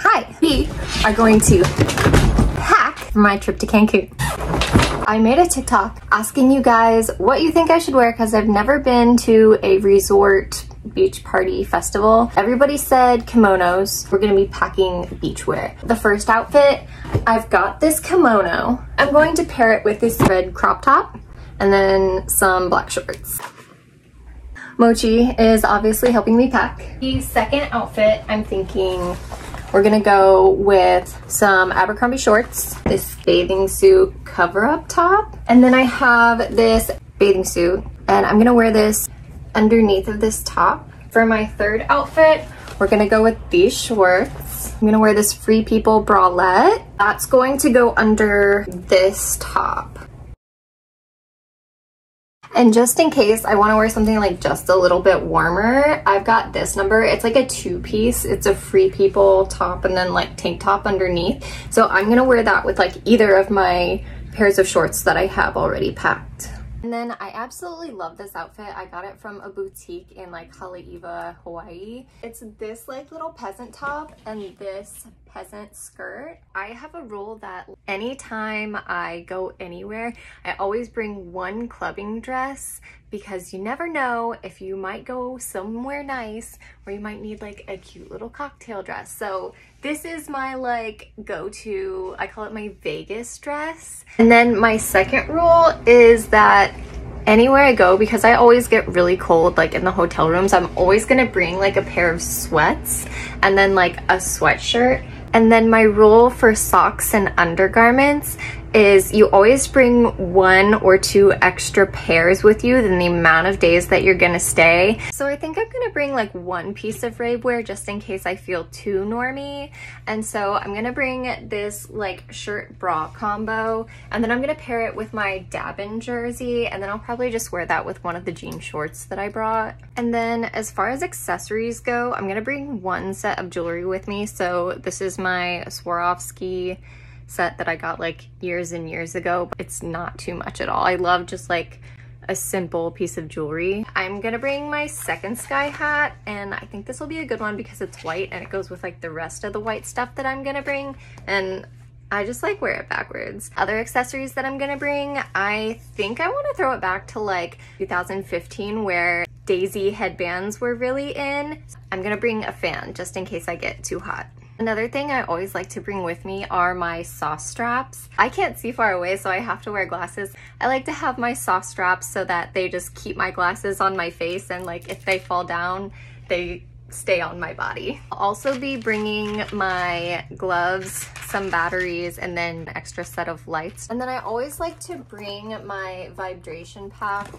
Hi, we are going to pack for my trip to Cancun. I made a TikTok asking you guys what you think I should wear because I've never been to a resort beach party festival. Everybody said kimonos. We're gonna be packing beachwear. The first outfit, I've got this kimono. I'm going to pair it with this red crop top and then some black shorts. Mochi is obviously helping me pack. The second outfit, I'm thinking we're gonna go with some Abercrombie shorts, this bathing suit cover up top, and then I have this bathing suit and I'm gonna wear this underneath of this top. For my third outfit, we're gonna go with these shorts. I'm gonna wear this Free People bralette. That's going to go under this top. And just in case I want to wear something like just a little bit warmer, I've got this number. It's like a two piece. It's a Free People top and then like tank top underneath. So I'm going to wear that with like either of my pairs of shorts that I have already packed. And then I absolutely love this outfit. I got it from a boutique in like Haleiwa, Hawaii. It's this like little peasant top and this peasant skirt. I have a rule that anytime I go anywhere, I always bring one clubbing dress because you never know if you might go somewhere nice or you might need like a cute little cocktail dress. So this is my like go-to, I call it my Vegas dress. And then my second rule is that anywhere I go, because I always get really cold like in the hotel rooms, I'm always gonna bring like a pair of sweats and then like a sweatshirt. And then my rule for socks and undergarments is you always bring one or two extra pairs with you than the amount of days that you're gonna stay. So I think I'm gonna bring like one piece of rave wear just in case I feel too normy. And so I'm gonna bring this like shirt bra combo and then I'm gonna pair it with my Dabin jersey and then I'll probably just wear that with one of the jean shorts that I brought. And then as far as accessories go, I'm gonna bring one set of jewelry with me. So this is my Swarovski set that I got like years and years ago, but it's not too much at all. I love just like a simple piece of jewelry. I'm gonna bring my second sky hat and I think this will be a good one because it's white and it goes with like the rest of the white stuff that I'm gonna bring and I just like wear it backwards. Other accessories that I'm gonna bring, I think I wanna throw it back to like 2015 where daisy headbands were really in. I'm gonna bring a fan just in case I get too hot. Another thing I always like to bring with me are my soft straps. I can't see far away, so I have to wear glasses. I like to have my soft straps so that they just keep my glasses on my face and like if they fall down, they stay on my body. I'll also be bringing my gloves, some batteries, and then an extra set of lights. And then I always like to bring my vibration pack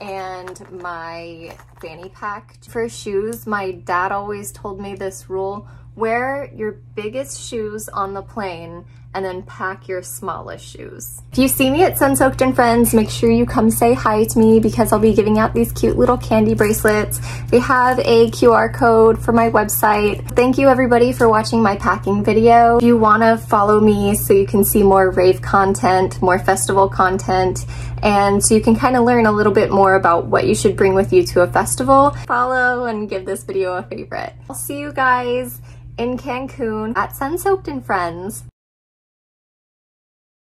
and my fanny pack. For shoes, my dad always told me this rule, Wear your biggest shoes on the plane and then pack your smallest shoes. If you see me at Sun Soaked and Friends, make sure you come say hi to me because I'll be giving out these cute little candy bracelets. They have a QR code for my website. Thank you everybody for watching my packing video. If you wanna follow me so you can see more rave content, more festival content, and so you can kind of learn a little bit more about what you should bring with you to a festival, follow and give this video a favorite. I'll see you guys in Cancun at Sun Soaked and Friends.